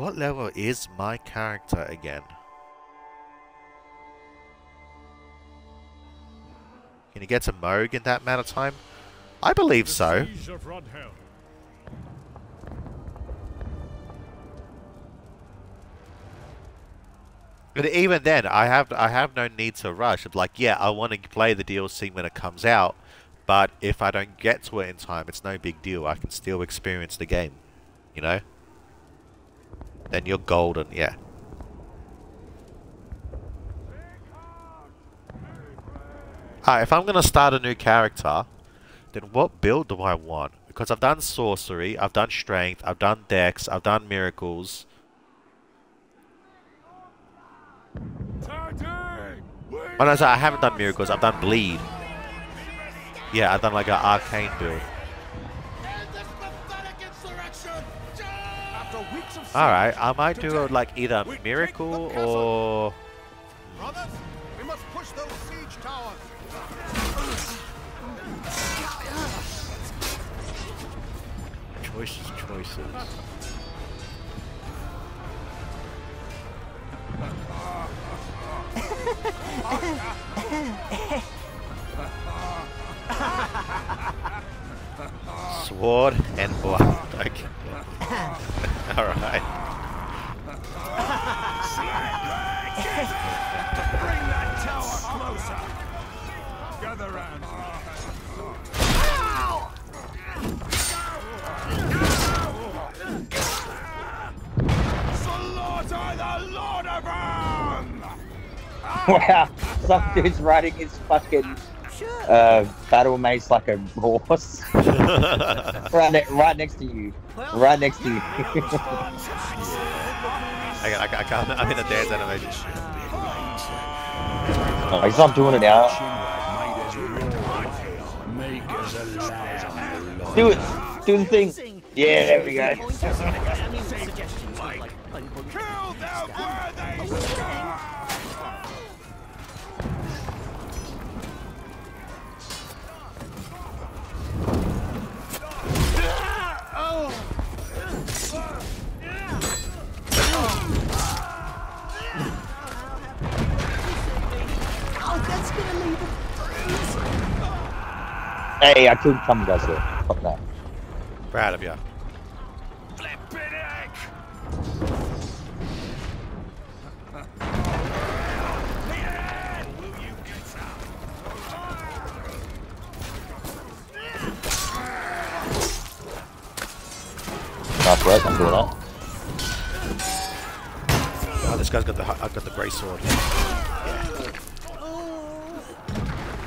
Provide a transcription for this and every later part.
What level is my character again? Can you get to Mohg in that amount of time? I believe so. But even then, I have I have no need to rush. It's like, yeah, I want to play the DLC when it comes out, but if I don't get to it in time, it's no big deal. I can still experience the game, you know. Then you're golden, yeah. Alright, if I'm gonna start a new character, then what build do I want? Because I've done sorcery, I've done strength, I've done dex, I've done miracles. Oh no, sorry, I haven't done miracles. I've done bleed. Yeah, I've done like an arcane build. Alright, I might do like either miracle or... Brothers, we must push those siege towers. Choices, choices. Sword and blood. Okay. Alright. Bring that Wow, some dude's riding his fucking uh, battle mace like a horse. right, ne- right next to you. Right next to you. I, I, I can't, I'm in a dance animation. oh, he's not doing it now. Do it. Do the thing. Yeah, there we go. Hey, I killed some guys there. Fuck that. Proud of you. Flippin' heck! Will you get some? I'm doing that. Oh, this guy's got the I've got the grey sword. Yeah.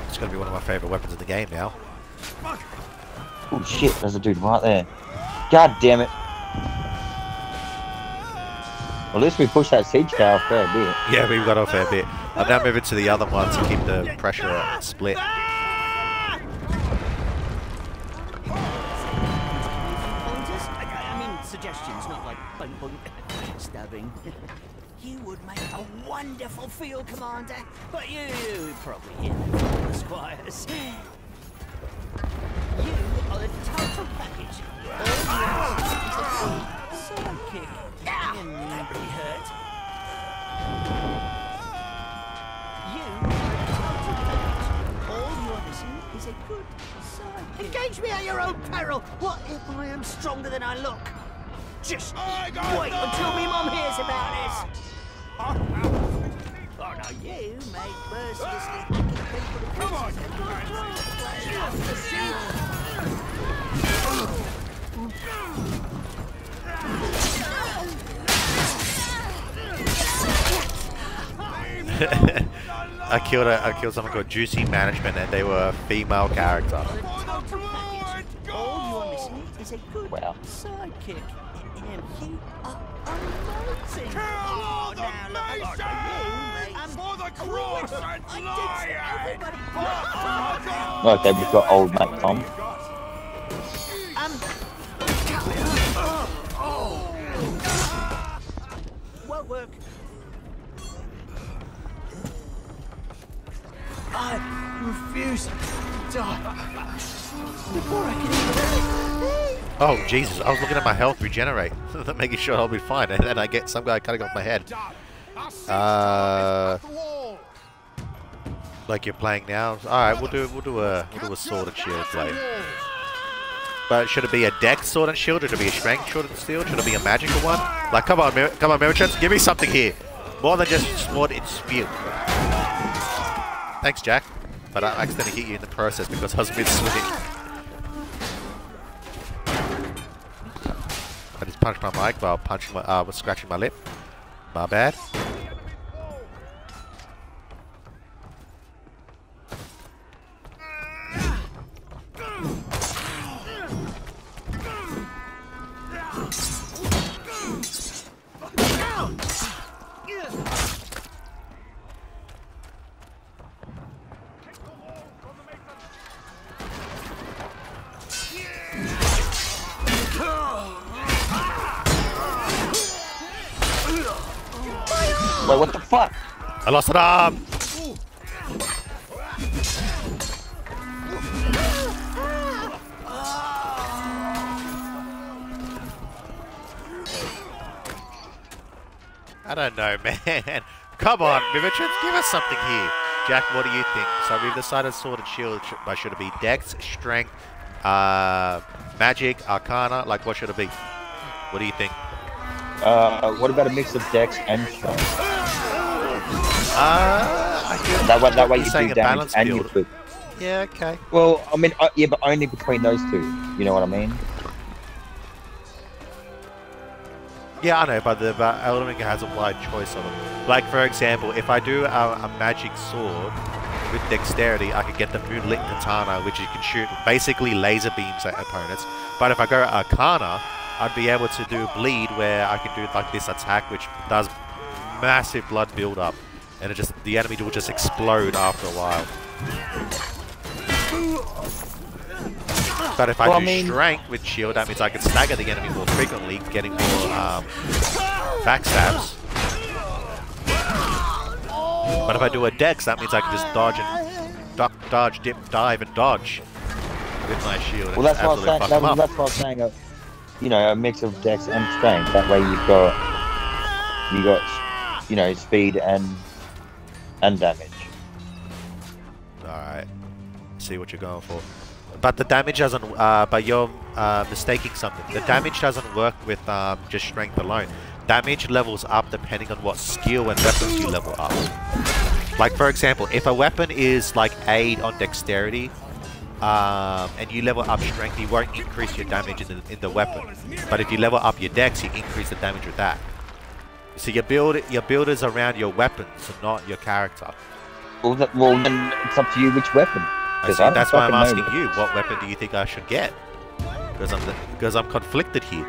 It's gonna be one of my favourite weapons in the game now. Oh shit, there's a dude right there. God damn it. Well, at least we pushed that siege tower a fair bit. Yeah, we've got off a bit. I'm now moving to the other one to keep the pressure uh, split. Pointers? I, I mean, suggestions, not like bunk bunk stabbing. you would make a wonderful field commander, but you, you probably hear the squires. The total package. All you want is a. You needn't be hurt. You are the total package. All you are missing is a good sidekick. Engage me at your own peril. What if I am stronger than I look? Just I wait no- until me mum hears about this. Ah. Oh no, you make mercilessly hacking people to Come on, pieces. I killed a, I killed someone called Juicy Management, and they were a female character. For the blood All you are go! missing is a good Wow. sidekick. And you are uh, amazing. Kill all the now look, I got you, mate. Masons for the cross and lion! Okay, we've got old mate Tom. Work. I refuse to die before I can. Oh Jesus! I was looking at my health regenerate, making sure I'll be fine, and then I get some guy cutting off my head. Uh, like you're playing now. All right, we'll do we'll do a we'll do a sword and shield play. But should it be a dex sword and shield? Should it be a strength sword and shield? Should it be a magical one? Like, come on, Mir come on, Miratrons, give me something here. More than just sword and spear. Thanks, Jack. But I accidentally hit you in the process because I was mid-swing. I just punched my mic while punching my, uh, scratching my lip. My bad. Wait, what the fuck? I lost an arm! I don't know, man. Come on, Mimitrons, give us something here. Jack, what do you think? So we've decided Sword and Shield, sh- but should it be Dex, Strength, uh, Magic, Arcana? Like, what should it be? What do you think? Uh, what about a mix of dex and strength? Uh, That way, that way you're do a damage balance and you build. equip. Yeah, okay. Well, I mean, uh, yeah, but only between those two. You know what I mean? Yeah, I know, but the but Elden Ring has a wide choice of them. Like, for example, if I do a, magic sword with dexterity, I could get the Moonlit Katana, which you can shoot basically laser beams at opponents. But if I go Arcana, I'd be able to do a Bleed, where I can do like this attack, which does massive blood build up, and it just the enemy will just explode after a while. But if I Well, I do mean- strength with shield, that means I can stagger the enemy more frequently, getting more um, backstabs. But if I do a dex, that means I can just dodge and duck, dodge, dip, dive, and dodge with my shield. Well, that's just what I was absolutely saying. fuck That was, up. that's what I was saying. Uh, you know, a mix of dex and strength. That way you've got you got you know speed and and damage. Alright. See what you're going for. But the damage doesn't, uh, but you're uh, mistaking something. The damage doesn't work with um, just strength alone. Damage levels up depending on what skill and weapons you level up. Like for example, if a weapon is like aid on dexterity, um, and you level up strength, you won't increase your damage in the, in the weapon. But if you level up your dex, you increase the damage with that. So your build your build is around your weapons, not your character. Well, then it's up to you which weapon. See, that's why I'm asking know. you. What weapon do you think I should get? Because I'm because I'm conflicted here.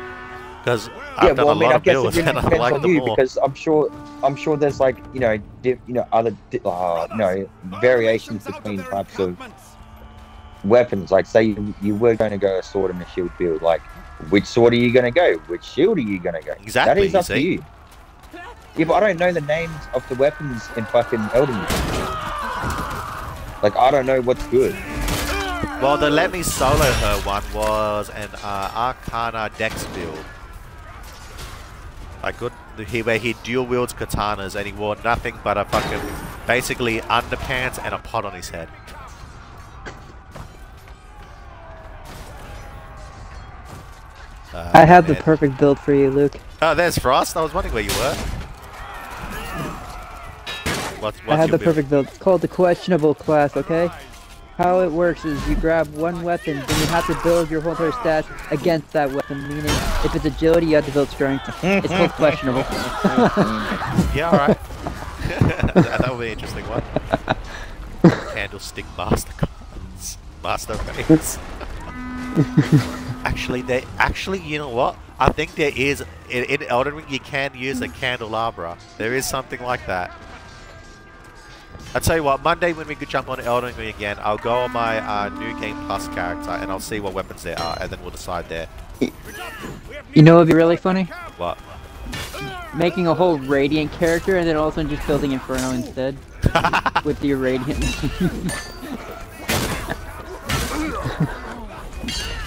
Because I've done well, I a mean, lot I of builds really and I like them you all. because I'm sure, I'm sure there's like you know, di- you know, other di- uh, you know variations between types of weapons. Like, say you, you were going to go a sword and a shield build. Like, which sword are you going to go? Which shield are you going to go? Exactly, That is you up to you. Yeah, but I don't know the names of the weapons in fucking Elden Ring. Like, I don't know what's good. Well, the Let Me Solo Her one was an uh, Arcana Dex build. Like good, he where he dual wields katanas and he wore nothing but a fucking basically underpants and a pot on his head. Uh, I have the perfect build for you, Luke. Oh, there's Frost. I was wondering where you were. What's, what's I have the build? perfect build. It's called the questionable class, okay? How it works is you grab one weapon, then you have to build your whole entire stats against that weapon, meaning if it's agility, you have to build strength. It's called questionable. Yeah, alright. that, that would be an interesting one. Candlestick master cards. Master race. actually, they actually, you know what? I think there is in, in Elden Ring you can use a candelabra. There is something like that. I tell you what, Monday when we could jump on Elden Ring again, I'll go on my uh, new game plus character and I'll see what weapons there are, and then we'll decide there. You know what would be really funny? What? Making a whole Radiant character and then also just building Inferno instead. with the Radiant.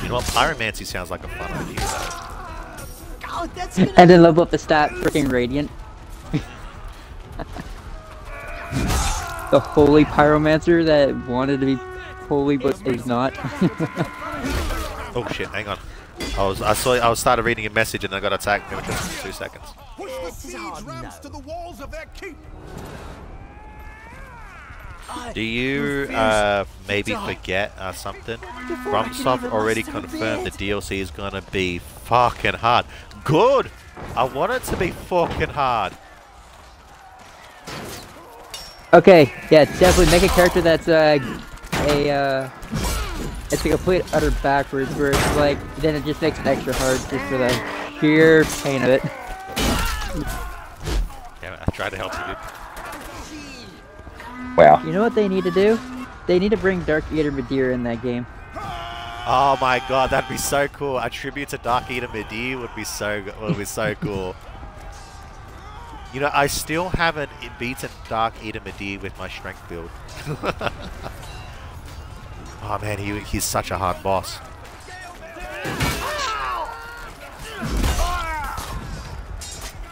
You know what? Pyromancy sounds like a fun idea. though. God, that's gonna And then level up the stat freaking radiant. The holy pyromancer that wanted to be holy but is not. Oh shit! Hang on. I was I saw I was started reading a message and I got attacked. in just two seconds. Push the siege hard, rams to the walls of their keep. Do you uh, maybe forget uh, something? before I can FromSoft already confirmed the. DLC is gonna be fucking hard. Good. I want it to be fucking hard. Okay, yeah, definitely make a character that's uh, a uh, it's a complete utter backwards where it's like then it just makes it extra hard just for the sheer pain of it. Yeah, I tried to help you, dude. Wow. You know what they need to do? They need to bring Dark Eater Midir in that game. Oh my god, that'd be so cool. A tribute to Dark Eater Midir would be so go- would be so cool. You know, I still haven't beaten Dark Eater Midir with my strength build. oh man, he, he's such a hard boss.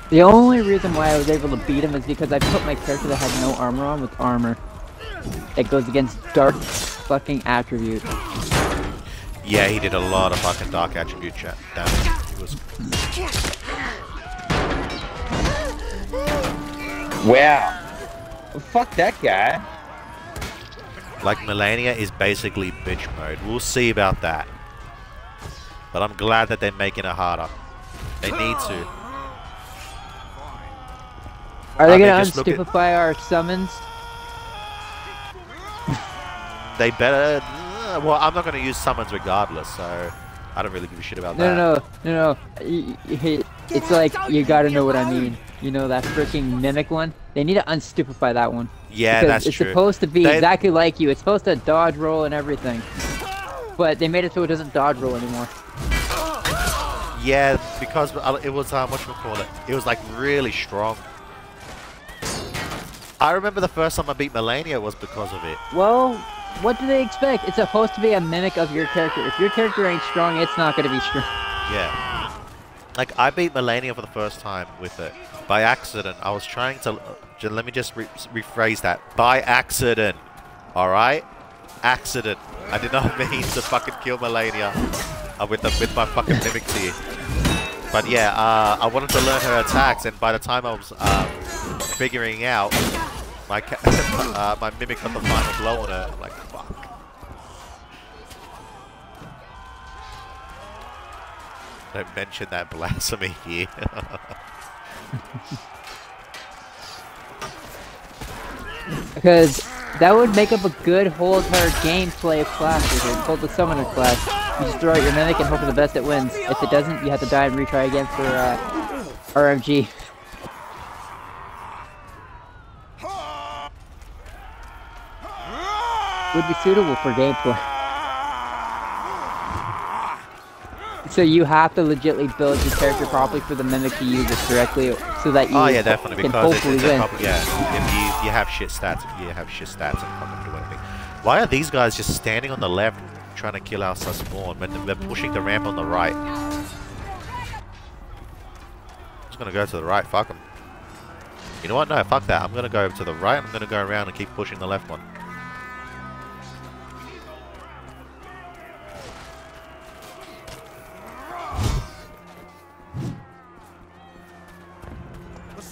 The only reason why I was able to beat him is because I put my character that had no armor on with armor. That goes against dark fucking attribute. Yeah, he did a lot of fucking Dark Attribute chat damage. It was Wow. Fuck that guy. Like Malenia is basically bitch mode. We'll see about that. But I'm glad that they're making it harder. They need to. Are they they gonna just look unstupefy our summons? They better. Well, I'm not going to use summons regardless, so I don't really give a shit about No, that. no, no, no, no. It's like you gotta know what I mean. You know that freaking mimic one? They need to unstupefy that one. Yeah, because that's it's true. supposed to be They- exactly like you. It's supposed to dodge roll and everything. But they made it so it doesn't dodge roll anymore. Yeah, because uh, it was um, what you call it? It was like really strong. I remember the first time I beat Malenia was because of it. Well, what do they expect? It's supposed to be a mimic of your character. If your character ain't strong, it's not gonna be strong. Yeah. Like I beat Malenia for the first time with it by accident. I was trying to. Let me just re rephrase that. By accident. All right. Accident. I did not mean to fucking kill Malenia uh, with the with my fucking mimic here. But yeah, uh, I wanted to learn her attacks, and by the time I was um, figuring out, my uh, my mimic got the final blow on her. I'm like, fuck. Don't mention that blasphemy here. Because that would make up a good whole entire gameplay class with it. Called the Summoner class. You just throw out your mimic and hope for the best it wins. If it doesn't, you have to die and retry again for uh, RMG. Would be suitable for gameplay. So you have to legitly build your character properly for the mimic to use it correctly, so that oh, you oh yeah, definitely can because it's, hopefully it's a win. proper, yeah. If you you have shit stats, you have shit stats and do anything. Why are these guys just standing on the left trying to kill our spawn when they're pushing the ramp on the right? Just gonna go to the right. Fuck them. You know what? No, fuck that. I'm gonna go to the right. I'm gonna go around and keep pushing the left one.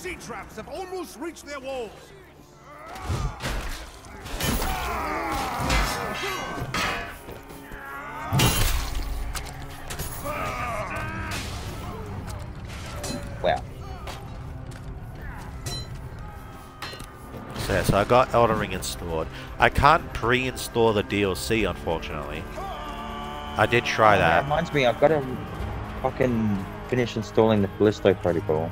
Sea traps have almost reached their walls. Wow. So, yeah, so I got Elden Ring installed. I can't pre-install the DLC, unfortunately. I did try oh, That that. reminds me, I've got to fucking finish installing the Callisto Protocol.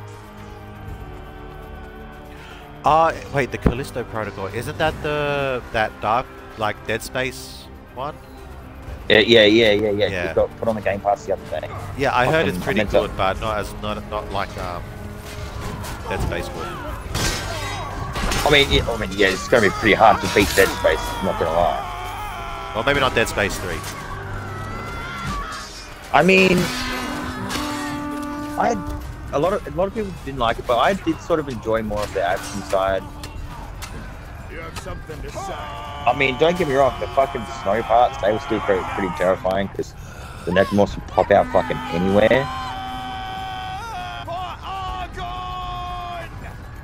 Uh, wait, the Callisto Protocol isn't that the that dark like Dead Space one? Yeah, yeah, yeah, yeah, yeah. Yeah. It got put on the Game Pass the other day. Yeah, I heard it's pretty meant to- good, but not as not not like um Dead Space would. I mean, yeah, I mean, yeah, it's going to be pretty hard to beat Dead Space. I'm not going to lie. Well, maybe not Dead Space three. I mean, I a lot of a lot of people didn't like it, but I did sort of enjoy more of the action side. You have something to say. I mean, don't get me wrong, the fucking snow parts they were still pretty, pretty terrifying because the necromorphs would pop out fucking anywhere.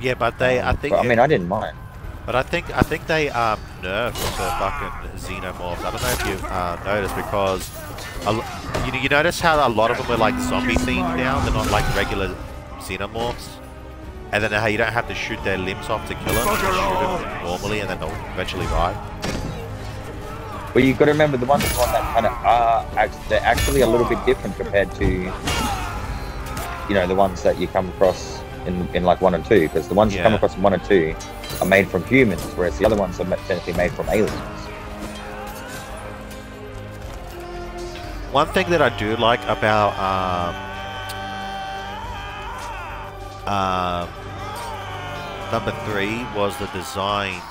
Yeah, but they, I think, But I mean, I didn't mind. but I think, I think they um nerfed the fucking xenomorphs. I don't know if you uh, noticed because, a lo- you you notice how a lot of them are like zombie themed now. They're not like regular xenomorphs. And then how you don't have to shoot their limbs off to kill them. You just shoot them normally, and then they'll eventually die. But you've got to remember the ones one that kind of uh, are they're actually a little bit different compared to you know the ones that you come across in, in like one and two because the ones you come across in one and two are made from humans whereas the other ones are technically made from aliens. One thing that I do like about um, um, number three was the design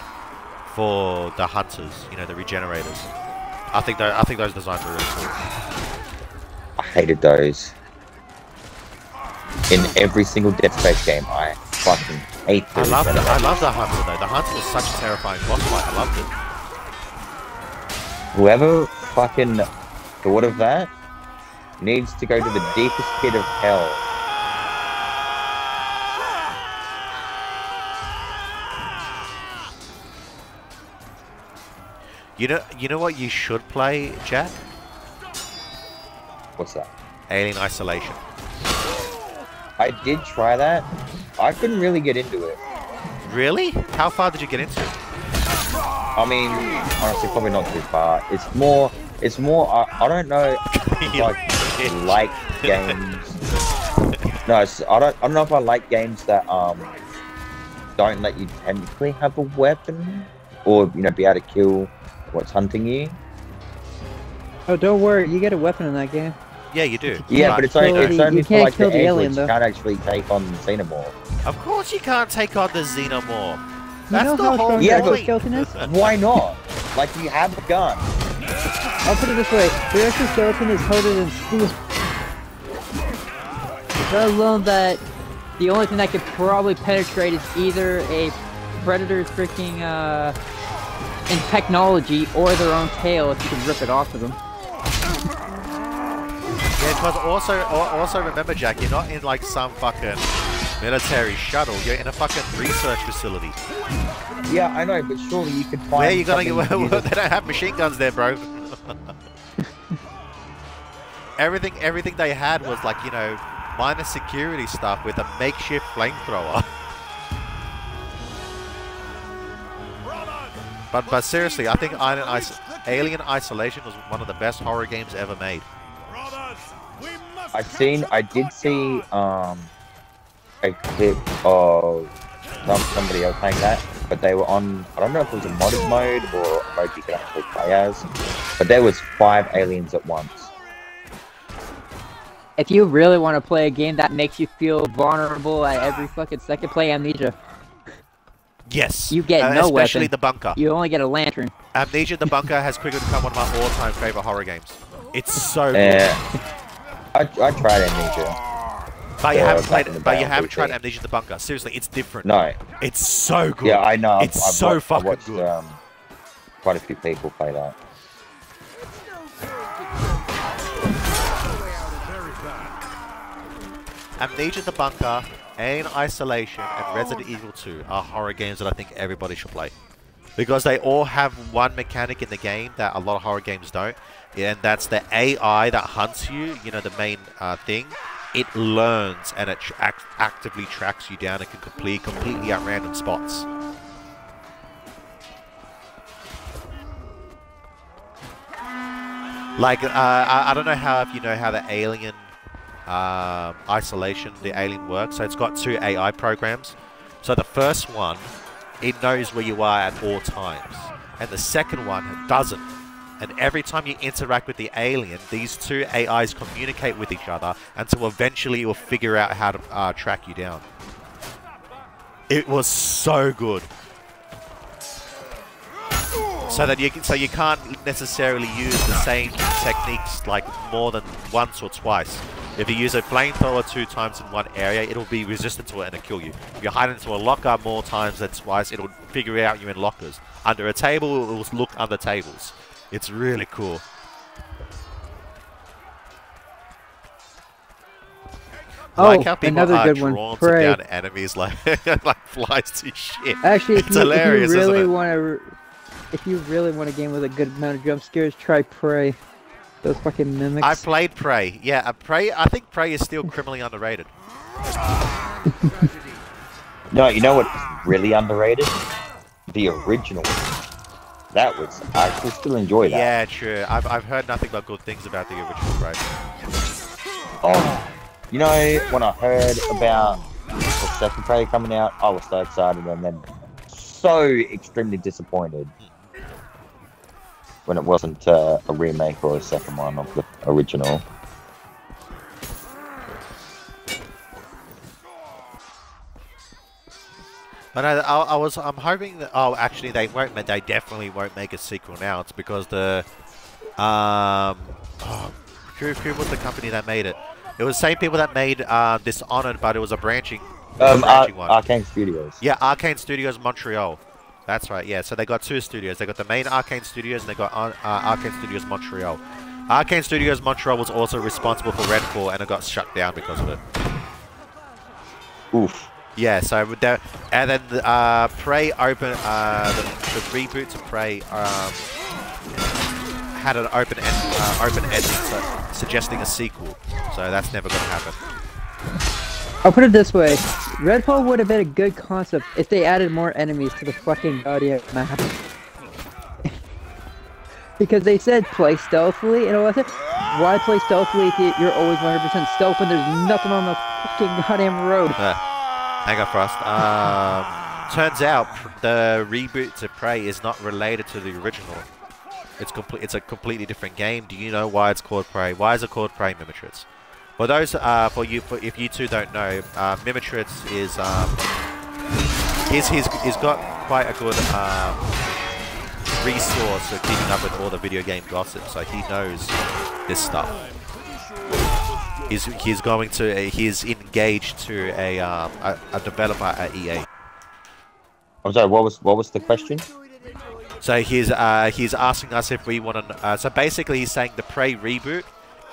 for the hunters. You know, the regenerators. I think tho- I think those designs were really cool. I hated those. In every single Dead Space game, I fucking hate I love the I love the hunter though. The hunter was such a terrifying boss fight. I loved it. Whoever fucking thought of that needs to go to the deepest pit of hell. You know, you know what you should play, Jack? What's that? Alien Isolation. I did try that. I couldn't really get into it. Really? How far did you get into it? I mean, honestly, probably not too far. It's more, it's more. I, I don't know, like like games. No, it's, I don't. I don't know if I like games that um don't let you technically have a weapon, or you know, be able to kill what's hunting you. Oh, don't worry, you get a weapon in that game. Yeah, you do. Yeah, But- but it's only, kill it's only you for can't like kill the the alien, alien, though. You can't actually take on xenomorph. Of course you can't take on the Xenomorph. You That's know the whole strong Yeah, the point. Why not? Like you have a gun. I'll put it this way: the exoskeleton is harder than steel. Let alone that the only thing that could probably penetrate is either a predator's freaking uh, in technology or their own tail if you can rip it off of them. Yeah, because also, also remember, Jack, you're not in like some fucking military shuttle. You're in a fucking research facility. Yeah, I know, but surely you could find. Where you gonna something get? to they don't have machine guns there, bro. everything, everything they had was like you know minor security stuff with a makeshift flamethrower. But but seriously, I think Alien, Iso- Alien Isolation was one of the best horror games ever made. Brothers, we must I've seen, I did see um a clip of some, somebody else playing that, but they were on. I don't know if it was a modded mode or a mode you could actually play as, but there was five aliens at once. If you really want to play a game that makes you feel vulnerable at every fucking second, play Amnesia. Yes, You get uh, no especially weapon. the bunker. You only get a lantern. Amnesia: The Bunker has quickly become one of my all-time favorite horror games. It's so good. Yeah, I, I tried Amnesia. But you haven't back played in the but you haven't tried Amnesia: The Bunker. Seriously, it's different. No, It's so good. yeah, I know. I've- It's I've so I fucking watched, good. Um, quite a few people play that. Amnesia: The Bunker, Alien Isolation, and Resident Evil 2 are horror games that I think everybody should play. Because they all have one mechanic in the game that a lot of horror games don't, and that's the AI that hunts you, you know, the main uh, thing. It learns and it act- actively tracks you down and can complete completely at random spots. Like, uh, I, I don't know how if you know how the alien um, isolation, the alien works. So it's got two AI programs. So the first one, it knows where you are at all times, and the second one doesn't. And every time you interact with the alien, these two AIs communicate with each other until eventually it will figure out how to uh, track you down. It was so good. So that you can, so you can't necessarily use the same techniques like more than once or twice. If you use a flamethrower two times in one area, it'll be resistant to it and it'll kill you. If you hide into a locker more times than twice, it'll figure out you're in lockers. Under a table, it will look under tables. It's really cool. I Oh, like how people another are good one. drawn Prey. to down enemies like like flies to shit. Actually, if It's you, hilarious, if you really want to, if you really want a game with a good amount of jump scares, try Prey. Those fucking mimics. I played Prey. Yeah, uh, Prey. I think Prey is still criminally underrated. No, you know what's really underrated? The original. That was I can still enjoy that. Yeah, true. I've, I've heard nothing but good things about the original Prey. Oh, you know when I heard about the second Prey coming out, I was so excited and then so extremely disappointed when it wasn't uh, a remake or a second one of the original. But I, I, I was I'm hoping that oh actually they won't they definitely won't make a sequel now. It's because the um oh, who, who was the company that made it? It was the same people that made uh, Dishonored, but it was a branching, it was a Um, Ar- branching one. Arkane Studios. Yeah, Arkane Studios Montreal. That's right. Yeah, so they got two studios. They got the main Arkane Studios, and they got uh, uh, Arkane Studios Montreal. Arkane Studios Montreal was also responsible for Redfall, and it got shut down because of it. Oof. Yeah, so with that, and then the, uh, Prey open uh, the, the reboot to Prey um, had an open end, uh, open ending, so suggesting a sequel. So that's never going to happen. I'll put it this way: Redfall would have been a good concept if they added more enemies to the fucking goddamn map. because they said play stealthily, and it wasn't. Why play stealthily if you- you're always 100% stealth when there's nothing on the fucking goddamn road? Uh, hang on, Frost. Um, turns out the reboot to Prey is not related to the original. It's complete. It's a completely different game. Do you know why it's called Prey? Why is it called Prey Mimitrits? For those, uh, for you, for if you two don't know, uh, is um, he's, he's he's got quite a good um, resource for keeping up with all the video game gossip. So he knows this stuff. He's he's going to uh, he's engaged to a um, a, a developer at EA. I'm sorry. What was what was the question? So he's uh, he's asking us if we want to. Uh, so basically, he's saying the Prey reboot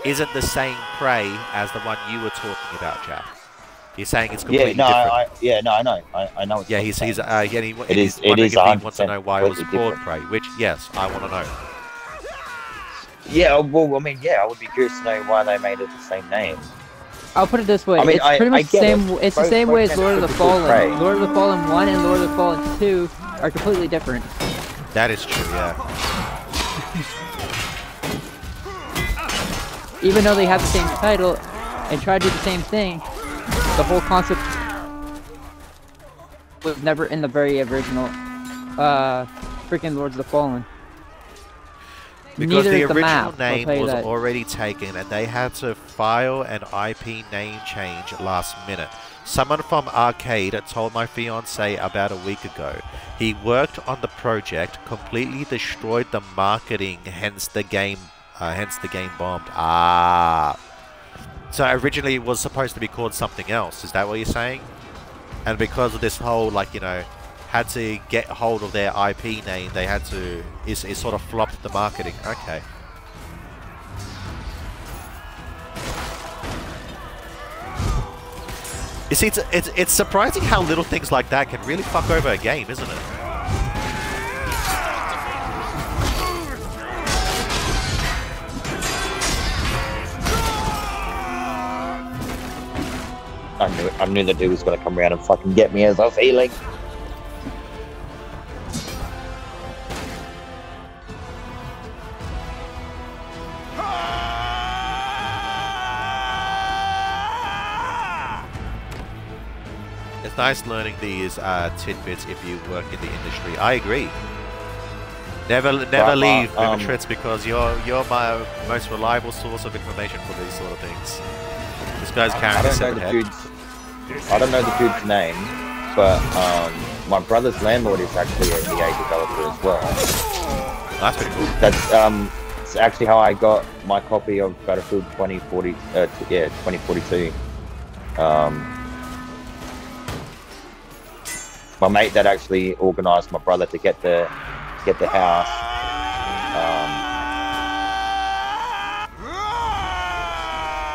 isn't the same Prey as the one you were talking about, Jack. He's saying it's Yeah. completely No. different. I, I, yeah. No. I know. I, I know. It's yeah, he's he's same. uh, yeah, he, and It is- he's it wondering is if he wants to know why it was completely called different. Prey. Which yes, I want to know. Yeah. Well, I mean, yeah. I would be curious to know why they made it the same name. I'll put it this way: I mean, it's I- pretty I much the get it. same. It's the same way as Lord of the could be called Fallen. Prey. Lord of the Fallen One and Lord of the Fallen Two are completely different. That is true. Yeah. Even though they have the same title and try to do the same thing, the whole concept was never in the very original uh freaking Lords of the Fallen. Because Neither the original name was that. already taken and they had to file an IP name change last minute. Someone from Arcade told my fiance about a week ago. He worked on the project, completely destroyed the marketing, hence the game uh, hence the game bombed. Ah. So originally it was supposed to be called something else. Is that what you're saying? And because of this whole like, you know, had to get hold of their IP name. They had to. It, it sort of flopped the marketing. Okay. You see, it's, it's, it's surprising how little things like that can really fuck over a game, isn't it? Knew I knew the dude was gonna come around and fucking get me as I was healing. It's nice learning these uh, tidbits if you work in the industry. I agree. Never, never uh, leave um, Mimitrits because you're you're my most reliable source of information for these sort of things. This guy's I carrying a don't know the head. dude's I don't know the dude's name, but um, my brother's landlord is actually an EA developer as well. That's pretty cool. That's um, it's actually how I got my copy of Battlefield 2040. Uh, t- yeah, 2042. Um, my mate that actually organised my brother to get the get the house. Um,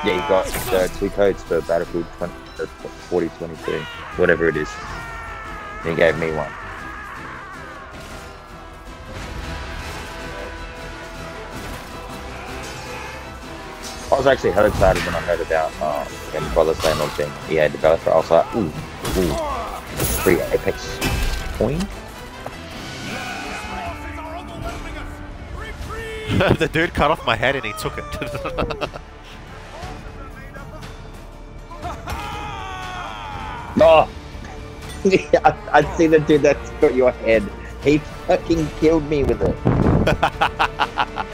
yeah, he got uh, two codes for Battlefield 20, uh, 4022, whatever it is. He gave me one. I was actually hell excited when I heard about uh, when brother thing he had developed it. I was like, ooh, ooh, free Apex coin. the dude cut off my head and he took it. No! yeah, I, I see the dude that's got your head. He fucking killed me with it.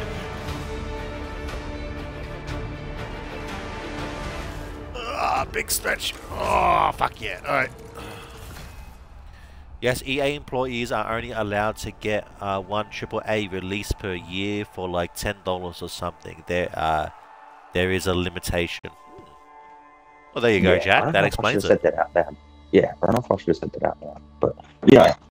Ah, big stretch. Oh, fuck yeah. Alright. Yes, EA employees are only allowed to get uh, one AAA release per year for like ten dollars or something. There, uh, there is a limitation. Well, there you go, Yeah, Jack. That know if I explains it. said that out loud. Yeah, I don't know if I should have said that out loud, but yeah,